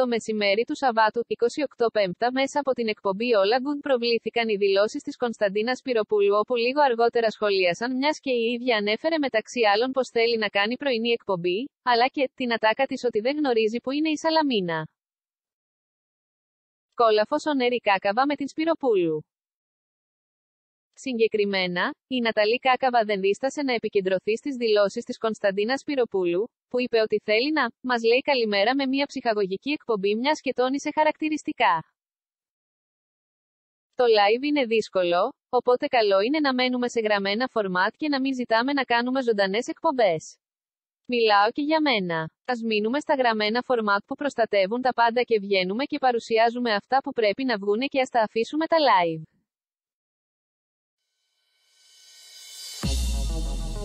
Το μεσημέρι του Σαββάτου, 28 Πέμπτα, μέσα από την εκπομπή Όλα Good προβλήθηκαν οι δηλώσεις της Κωνσταντίνας Πυροπούλου, όπου λίγο αργότερα σχολίασαν, μιας και η ίδια ανέφερε μεταξύ άλλων πως θέλει να κάνει πρωινή εκπομπή, αλλά και την ατάκα της ότι δεν γνωρίζει που είναι η Σαλαμίνα. Κόλαφος ο Νέρη Κάκαβα με την Σπυροπούλου. Συγκεκριμένα, η Ναταλή Κάκαβα δεν δίστασε να επικεντρωθεί στις δηλώσεις της Κωνσταντίνας Σπυροπούλου, που είπε ότι θέλει να μας λέει καλημέρα με μια ψυχαγωγική εκπομπή μιας και τόνισε χαρακτηριστικά. Το live είναι δύσκολο, οπότε καλό είναι να μένουμε σε γραμμένα φορμάτ και να μην ζητάμε να κάνουμε ζωντανές εκπομπές. Μιλάω και για μένα. Α μείνουμε στα γραμμένα φορμάτ που προστατεύουν τα πάντα και βγαίνουμε και παρουσιάζουμε αυτά που πρέπει να βγούνε και ας τα αφήσουμε τα live.